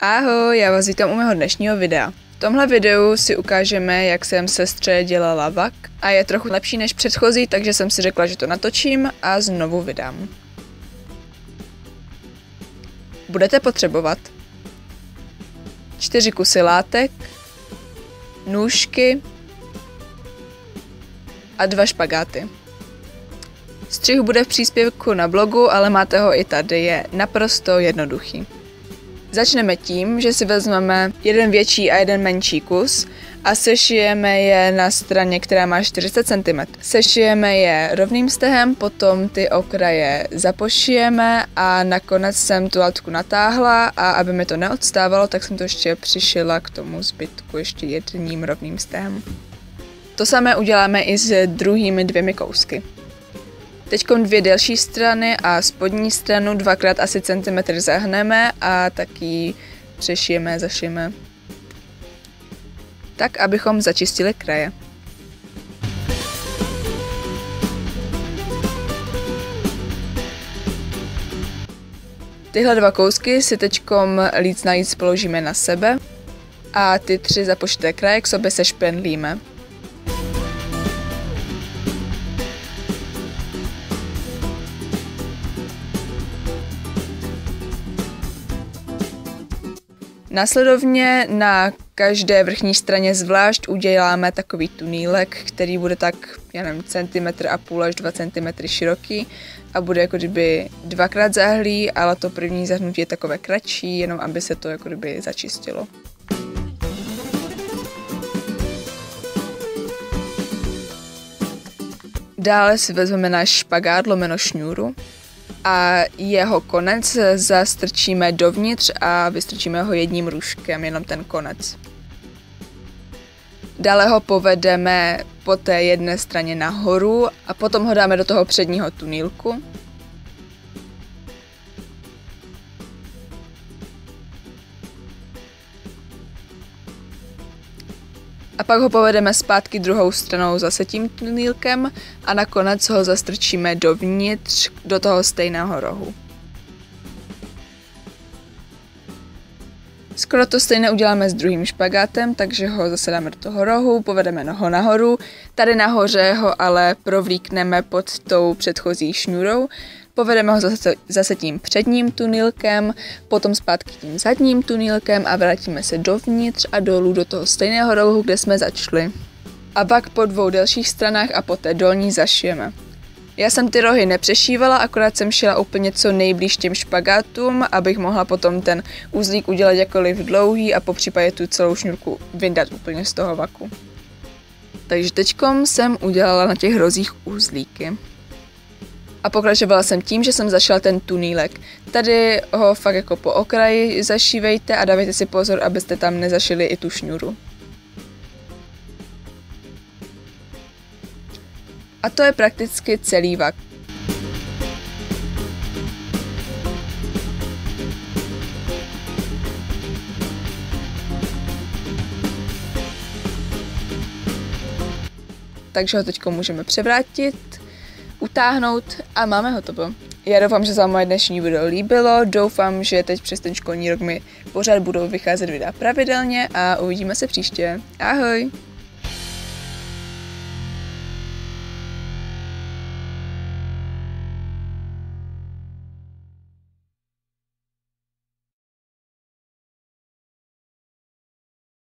Ahoj, já vás vítám u mého dnešního videa. V tomhle videu si ukážeme, jak jsem sestře dělala vak a je trochu lepší než předchozí, takže jsem si řekla, že to natočím a znovu vydám. Budete potřebovat čtyři kusy látek, nůžky a dva špagáty. Střih bude v příspěvku na blogu, ale máte ho i tady, je naprosto jednoduchý. Začneme tím, že si vezmeme jeden větší a jeden menší kus a sešijeme je na straně, která má 40 cm. Sešijeme je rovným stehem, potom ty okraje zapošijeme a nakonec jsem tu latku natáhla a aby mi to neodstávalo, tak jsem to ještě přišila k tomu zbytku ještě jedním rovným stehem. To samé uděláme i s druhými dvěmi kousky. Teď dvě delší strany a spodní stranu dvakrát asi centimetr zahneme a taky přešijeme, zašijeme. Tak, abychom začistili kraje. Tyhle dva kousky si teď líc na líc položíme na sebe a ty tři započté kraje k sobě se Následovně na každé vrchní straně zvlášť uděláme takový tunílek, který bude tak, já nevím, centimetr a půl až dva centimetry široký a bude jako kdyby dvakrát zahlý, ale to první zahnutí je takové kratší, jenom aby se to jako kdyby začistilo. Dále si vezmeme náš špagát lomeno šňůru a jeho konec zastrčíme dovnitř a vystrčíme ho jedním růžkem, jenom ten konec. Dále ho povedeme po té jedné straně nahoru a potom ho dáme do toho předního tunílku. A pak ho povedeme zpátky druhou stranou zase tím tunýlkem a nakonec ho zastrčíme dovnitř do toho stejného rohu. Skoro to stejné uděláme s druhým špagátem, takže ho zase dáme do toho rohu, povedeme ho nahoru, tady nahoře ho ale provlíkneme pod tou předchozí šňůrou Povedeme ho zase, zase tím předním tunilkem, potom zpátky tím zadním tunilkem a vrátíme se dovnitř a dolů do toho stejného rohu, kde jsme začali. A pak po dvou delších stranách a po té dolní zašijeme. Já jsem ty rohy nepřešívala, akorát jsem šila úplně co nejblíž těm špagátům, abych mohla potom ten uzlík udělat jakoliv dlouhý a po případě tu celou šňůrku vyndat úplně z toho vaku. Takže teďkom jsem udělala na těch rozích uzlíky a pokračovala jsem tím, že jsem zašla ten tunílek. Tady ho fakt jako po okraji zašívejte a dávejte si pozor, abyste tam nezašili i tu šňůru. A to je prakticky celý vak. Takže ho teď můžeme převrátit utáhnout a máme hotovo. Já doufám, že se vám moje dnešní video líbilo, doufám, že teď přes ten školní rok mi pořád budou vycházet videa pravidelně a uvidíme se příště. Ahoj!